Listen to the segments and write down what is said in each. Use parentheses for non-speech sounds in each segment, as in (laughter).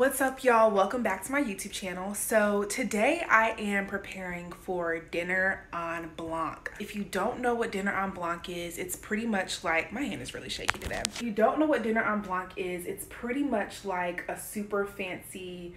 What's up y'all? Welcome back to my YouTube channel. So today I am preparing for Dinner en Blanc. If you don't know what Dinner en Blanc is, it's pretty much like, my hand is really shaky today. If you don't know what Dinner en Blanc is, it's pretty much like a super fancy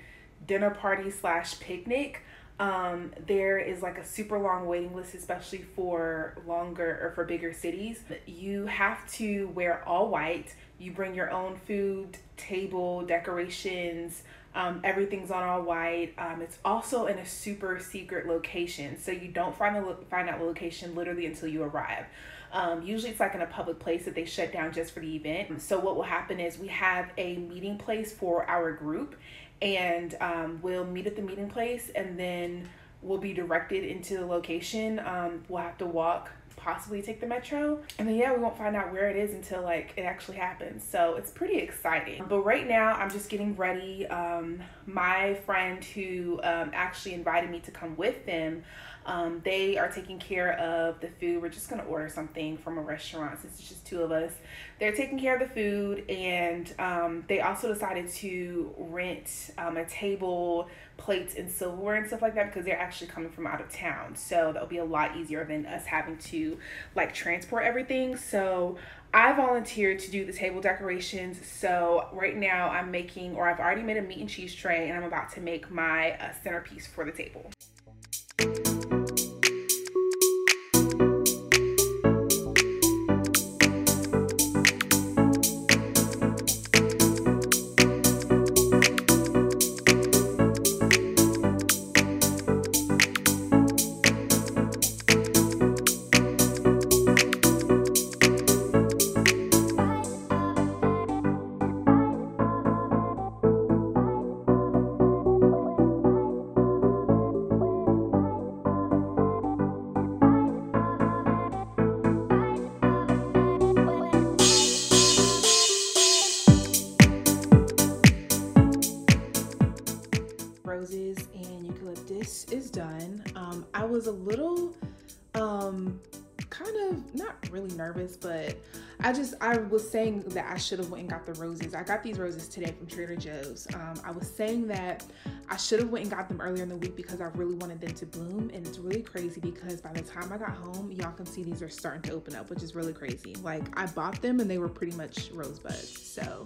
dinner party slash picnic. Um, there is like a super long waiting list, especially for longer or for bigger cities. You have to wear all white. You bring your own food, table, decorations. Um, everything's on all white. Um, it's also in a super secret location, so you don't find find out the location literally until you arrive. Um, usually it's like in a public place that they shut down just for the event. So what will happen is we have a meeting place for our group and um, we'll meet at the meeting place and then we'll be directed into the location. Um, we'll have to walk, possibly take the metro. And then, yeah, we won't find out where it is until like it actually happens. So it's pretty exciting. But right now, I'm just getting ready. Um, my friend who um, actually invited me to come with them um, they are taking care of the food. We're just gonna order something from a restaurant since it's just two of us. They're taking care of the food, and um, they also decided to rent um, a table, plates, and silverware and stuff like that because they're actually coming from out of town. So that'll be a lot easier than us having to like transport everything. So I volunteered to do the table decorations. So right now I'm making, or I've already made a meat and cheese tray, and I'm about to make my uh, centerpiece for the table. I was a little um, kind of not really nervous, but I just I was saying that I should have went and got the roses. I got these roses today from Trader Joe's. Um, I was saying that I should have went and got them earlier in the week because I really wanted them to bloom, and it's really crazy because by the time I got home, y'all can see these are starting to open up, which is really crazy. Like I bought them and they were pretty much rosebuds, so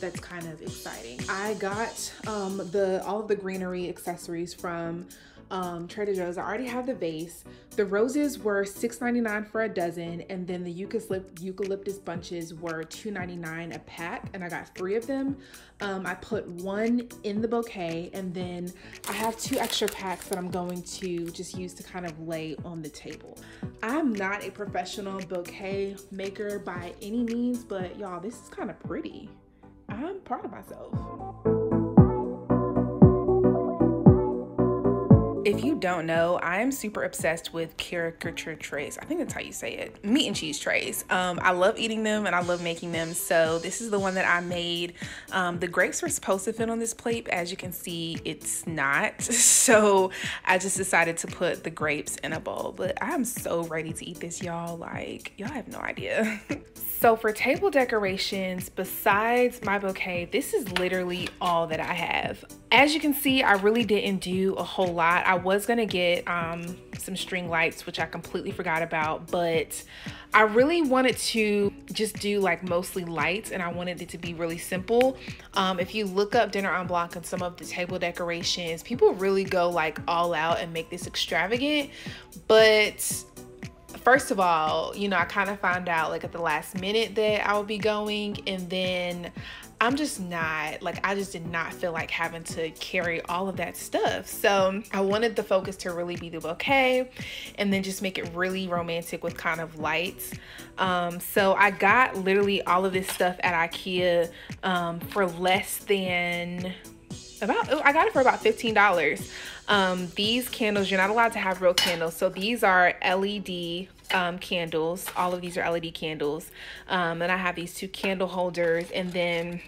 that's kind of exciting. I got um, the all of the greenery accessories from um, Trader Joe's. I already have the vase. The roses were $6.99 for a dozen, and then the eucalyptus bunches were $2.99 a pack, and I got three of them. Um, I put one in the bouquet, and then I have two extra packs that I'm going to just use to kind of lay on the table. I'm not a professional bouquet maker by any means, but y'all, this is kind of pretty. I'm proud of myself. If you don't know, I'm super obsessed with caricature trays. I think that's how you say it. Meat and cheese trays. Um, I love eating them and I love making them. So this is the one that I made. Um, the grapes were supposed to fit on this plate. As you can see, it's not. (laughs) So I just decided to put the grapes in a bowl. But I'm so ready to eat this, y'all. Like, y'all have no idea. (laughs) So for table decorations, besides my bouquet, this is literally all that I have. As you can see, I really didn't do a whole lot. I was gonna get um, some string lights, which I completely forgot about, but I really wanted to just do like mostly lights and I wanted it to be really simple. Um, if you look up Dinner en Blanc and some of the table decorations, people really go like all out and make this extravagant, but first of all, you know, I kind of found out like at the last minute that I would be going, and then I'm just not like I just did not feel like having to carry all of that stuff. So I wanted the focus to really be the bouquet and then just make it really romantic with kind of lights. Um, so I got literally all of this stuff at IKEA um, for less than about oh, I got it for about $15. Um, these candles, you're not allowed to have real candles. So these are LED um, candles. All of these are LED candles. Um, and I have these two candle holders and then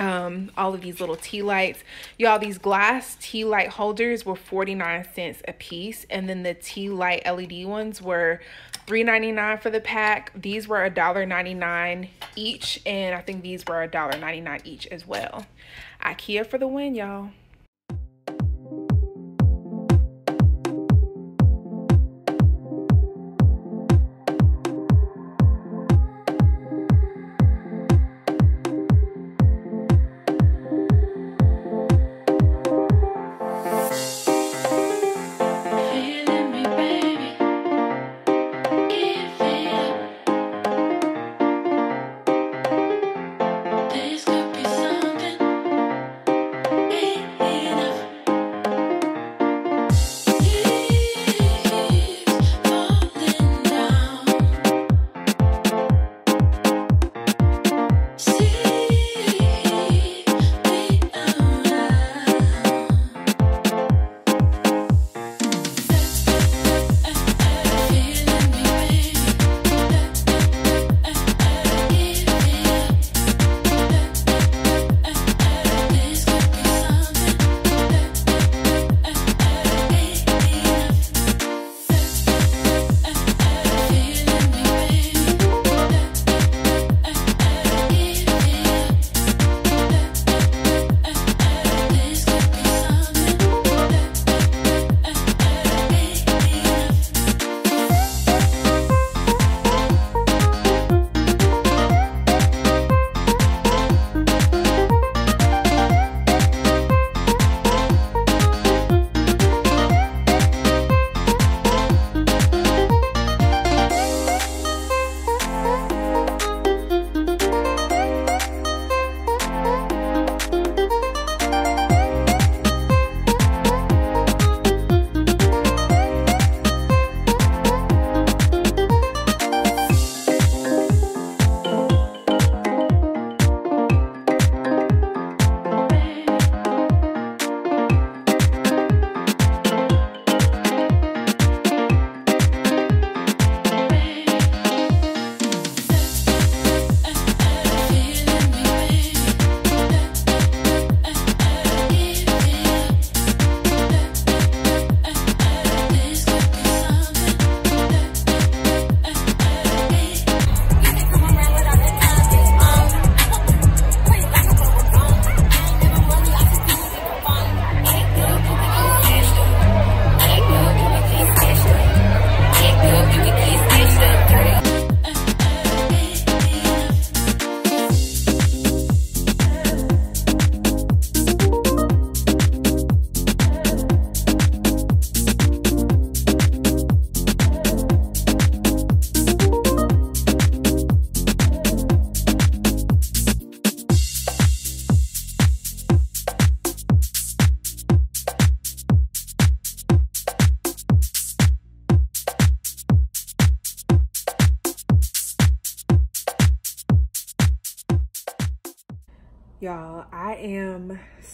um, all of these little tea lights. Y'all, these glass tea light holders were 49 cents a piece. And then the tea light LED ones were $3.99 for the pack. These were $1.99 each. And I think these were $1.99 each as well. Ikea for the win, y'all. Y'all,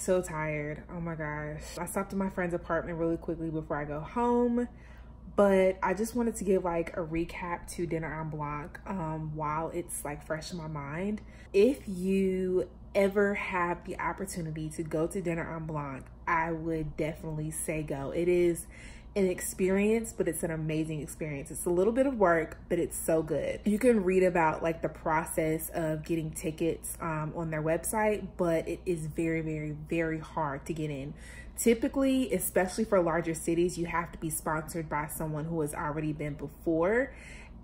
so tired. Oh my gosh. I stopped at my friend's apartment really quickly before I go home. But I just wanted to give like a recap to Dinner en Blanc um, while it's like fresh in my mind. If you ever have the opportunity to go to Dinner en Blanc, I would definitely say go. It is an experience, but it's an amazing experience. It's a little bit of work, but it's so good. You can read about like the process of getting tickets um, on their website, but it is very, very, very hard to get in. Typically, especially for larger cities, you have to be sponsored by someone who has already been before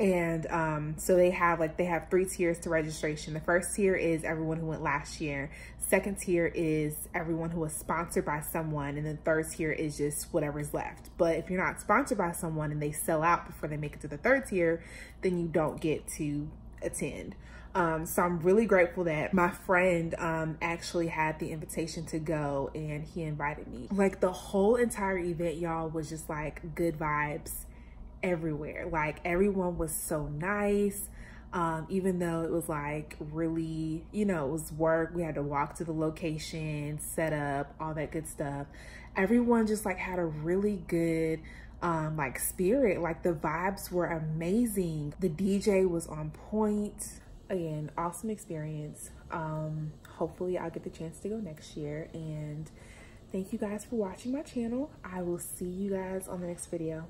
and um, so they have like they have three tiers to registration. The first tier is everyone who went last year. Second tier is everyone who was sponsored by someone. And then third tier is just whatever's left. But if you're not sponsored by someone and they sell out before they make it to the third tier then you don't get to attend. Um, so I'm really grateful that my friend um, actually had the invitation to go and he invited me. Like the whole entire event, y'all, was just like good vibes everywhere. Like everyone was so nice. Um, even though it was like really, you know, it was work. We had to walk to the location, set up, all that good stuff. Everyone just like had a really good um, like spirit. Like the vibes were amazing. The DJ was on point. Again, awesome experience. Um, hopefully I'll get the chance to go next year. And thank you guys for watching my channel. I will see you guys on the next video.